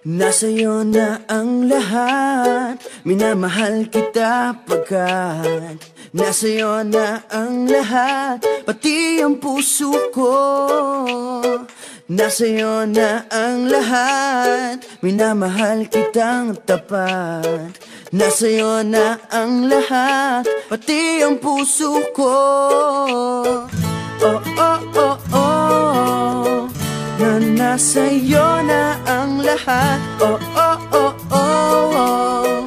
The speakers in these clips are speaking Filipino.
Nasa'yo na ang lahat. Minamahal kita pagkat Nasa'yo na ang lahat. Pati ang puso ko Nasa'yo na ang lahat. Minamahal kitang tapat. Nasa'yo na ang lahat. Pati ang puso ko. Oh, oh, oh, oh. Na nasa'yo na ang lahat. Oh, oh, oh, oh, oh.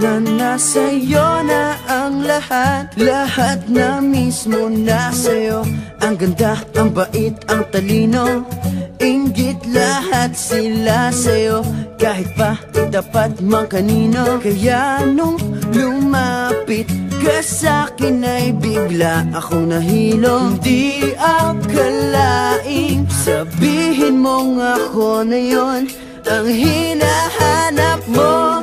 Na nasa'yo na ang lahat. Lahat na mismo nasa'yo Ang ganda, ang bait, ang talino. Inggit lahat sila sa'yo. Kahit pa itapat mang kanino. Kaya nung lumapit ka sa'kin ay bigla akong nahilo. Hindi akalaing sabihin mong ako na yon Ang hinahanap mo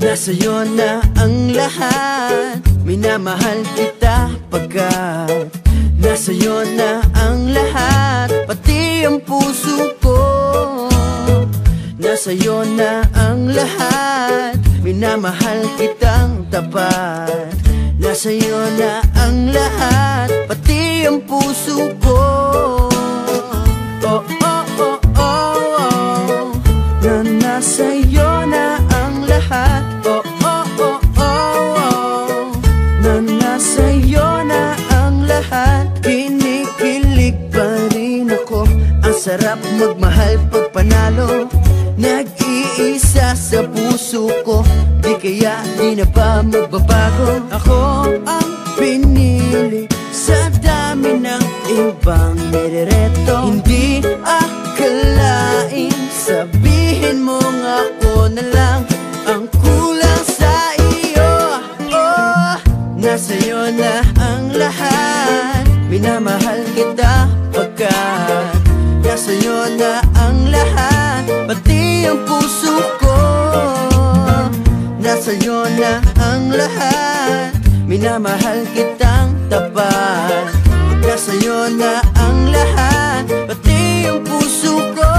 Nasa'yo na ang lahat. Minamahal kita pagkat Nasa'yo na ang lahat. Pati ang puso ko Nasa'yo na ang lahat. Minamahal kitang tapat Nasa'yo na ang lahat. Pati ang puso ko ako Ang sarap magmahal pag panalo. Nag-iisa sa puso ko Di kaya di na ba magbabago? Ako ang pinili Sa dami ng ibang nirereto Hindi akalain Sabihin mong ako na lang Ang kulang sa iyo. Oh, nasa'yo na ang lahat. Minamahal kita Nasa'yo na ang lahat. Minamahal kitang tapat. Nasa'yo na ang lahat Pati ang puso ko.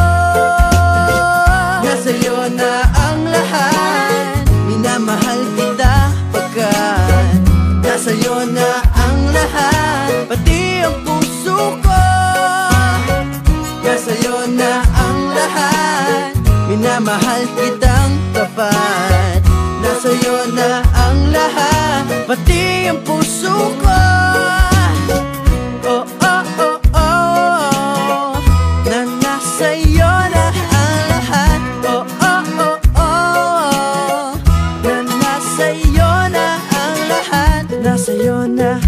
Nasa'yo na ang lahat. Minamahal kita pagkat. Nasa'yo na ang lahat Pati ang puso ko. Nasa'yo na ang lahat. Minamahal kitang Pati ang puso ko. Oh, oh, oh, oh, oh Na ang lahat. Oh, oh, oh, oh, oh Na ang lahat. Nasa iyo na